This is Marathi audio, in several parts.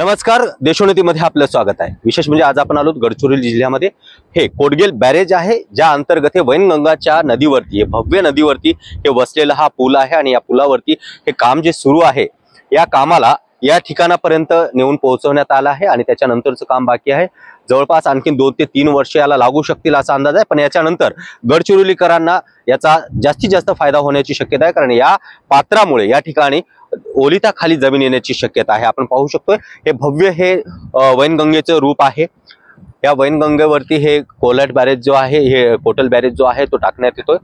नमस्कार देशोन्नतीमध्ये आपलं स्वागत आहे. विशेष म्हणजे आज आपण आलो गडचिरोली जिल्ह्यामध्ये. हे कोडगेल बॅरेज आहे ज्या अंतर्गत हे वैनगंगाच्या नदीवरती भव्य नदीवरती हे वसलेला हा पूल आहे आणि या पुलावरती हे काम जे सुरू आहे या कामाला या ठिकाणापर्यंत नेऊन पोहोचवण्यात आलं आहे आणि त्याच्यानंतरचं काम बाकी आहे. जवळपास आणखी दोन ते तीन वर्ष याला लागू शकतील असा अंदाज आहे. पण याच्यानंतर गडचिरोलीकरांना याचा जास्तीत जास्त फायदा होण्याची शक्यता आहे. कारण या पात्रामुळे या ठिकाणी ओलिताखाली जमीन येण्याची शक्यता आहे. आपण पाहू शकतोय हे भव्य हे वैनगंगेचं रूप आहे. या वैनगंगेवरती हे कोलट बॅरेज जो आहे हे कोटल बॅरेज जो आहे तो टाकण्यात येतोय.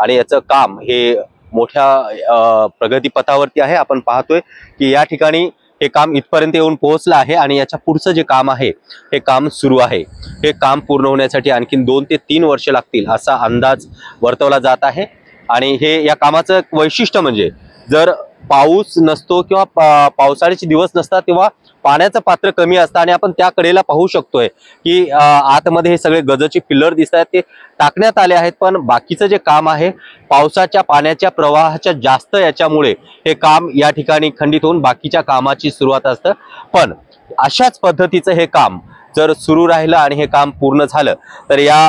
आणि याचं काम हे मोठ्या प्रगतीपथावरती आहे. आपण पाहतोय की या ठिकाणी हे काम इथपर्यंत येऊन पोहोचलं आहे आणि याच्या पुढचं जे काम आहे हे काम सुरू आहे. हे काम पूर्ण होण्यासाठी आणखीन दोन ते तीन वर्ष लागतील असा अंदाज वर्तवला जात आहे. आणि हे या कामाचं वैशिष्ट्य म्हणजे जर पाऊस नसतो किंवा पा- पावसाळ्याचे दिवस नसतात तेव्हा पाण्याचं पात्र कमी असतं आणि आपण त्या कडेला पाहू शकतोय की आतमध्ये हे सगळे गजचे पिल्लर दिसत आहेत ते टाकण्यात आले आहेत पण बाकीचं जे काम आहे पावसाच्या पाण्याच्या प्रवाहाच्या जास्त याच्यामुळे हे काम या ठिकाणी खंडित होऊन बाकीच्या कामाची सुरुवात असतं. पण अशाच पद्धतीचं हे काम जर सुरू राहिलं आणि हे काम पूर्ण झालं तर या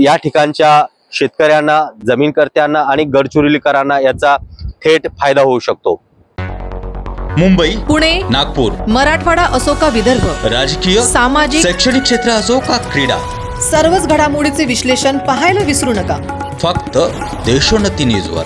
या ठिकाणच्या शेतकऱ्यांना जमीनकर्त्यांना आणि गडचिरोलीकरांना याचा थेट फायदा होऊ शकतो. मुंबई पुणे नागपूर मराठवाडा असो का विदर्भ राजकीय सामाजिक शैक्षणिक क्षेत्र असो का क्रीडा सर्वच घडामोडीचे विश्लेषण पाहायला विसरू नका. फक्त देशोन्नती न्यूजवर.